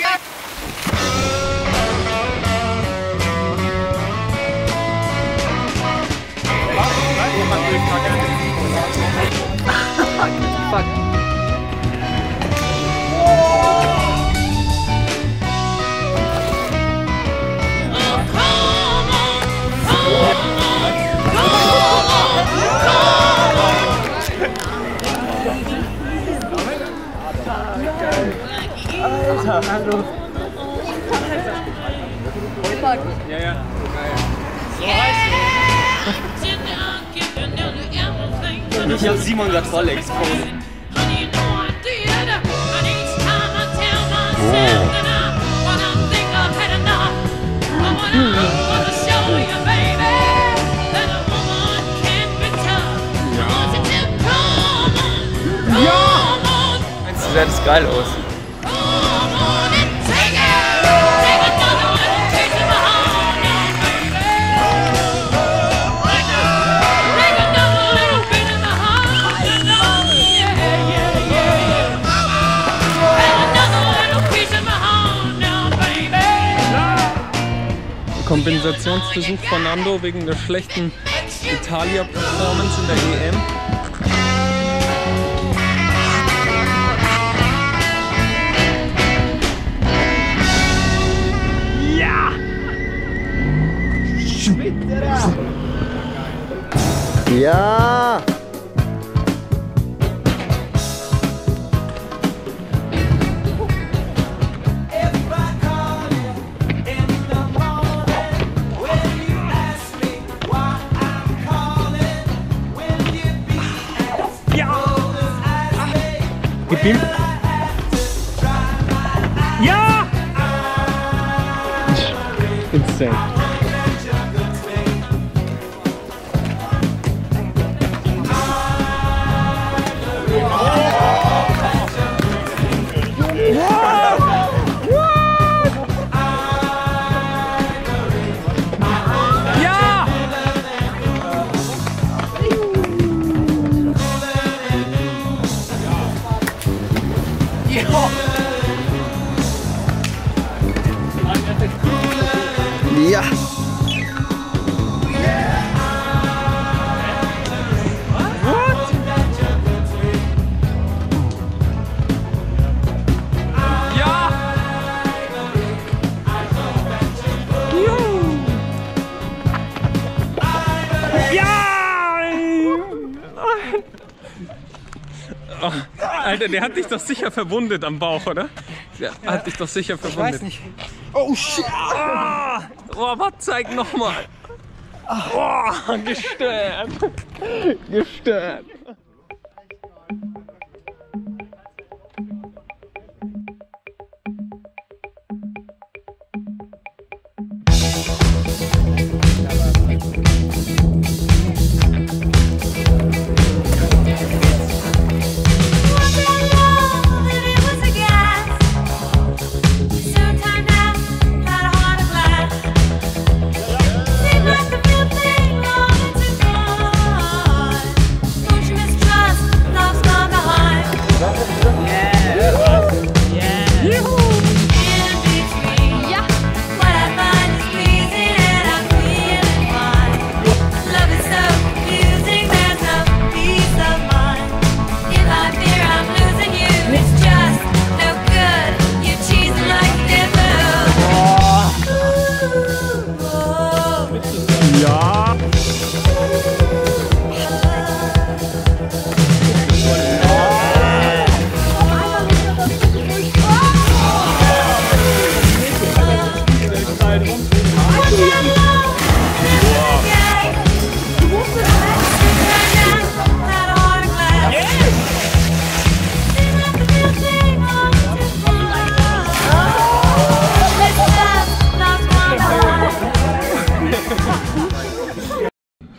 Yeah. Ich hab Simon grad voll exposed. Meinst du, sieht das geil aus? Kompensationsversuch von Nando wegen der schlechten Italia-Performance in der EM. Ja! Gib ihm. Ja! Insane. Ja! Ja! Ja! Oh, Alter, der hat dich doch sicher verwundet am Bauch, oder? Der hat dich doch sicher verwundet. Weiß nicht. Oh shit! Ah! Oh, was zeig nochmal. Oh, gestört. Gestört.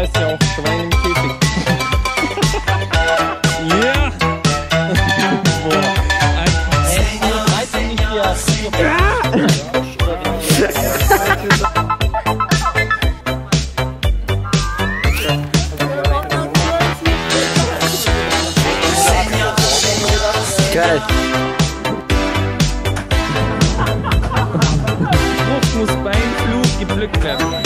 heißt ja auch Schwein im Käfig. ja! Geil. Frucht muss beim Flug gepflückt werden.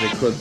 they could.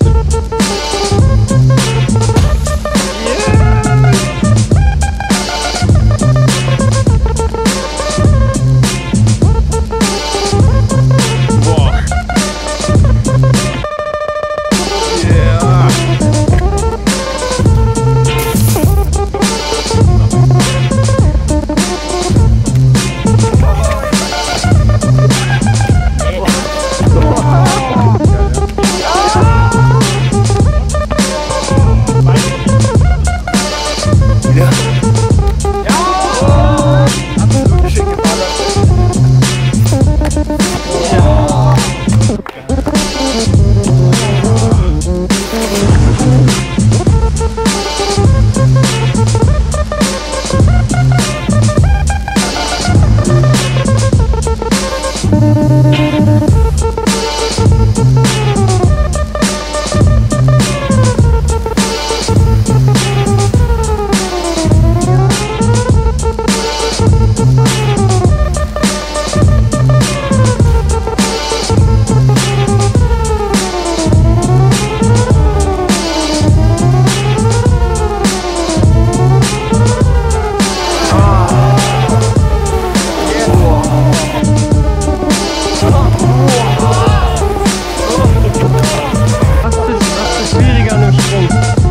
Ist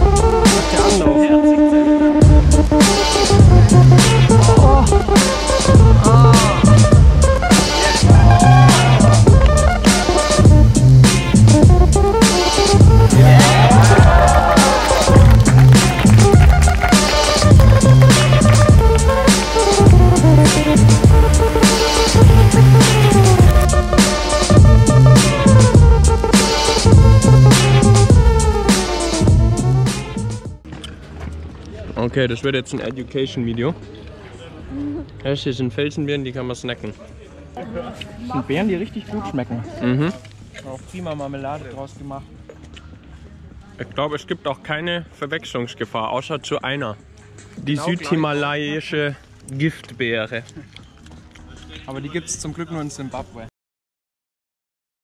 Okay, das wird jetzt ein Education-Video. Das hier sind Felsenbeeren, die kann man snacken. Das sind Beeren, die richtig gut schmecken. Mhm. Auch prima Marmelade draus gemacht. Ich glaube, es gibt auch keine Verwechslungsgefahr, außer zu einer. Die Genau südhimalayische Giftbeere. Aber die gibt es zum Glück nur in Zimbabwe.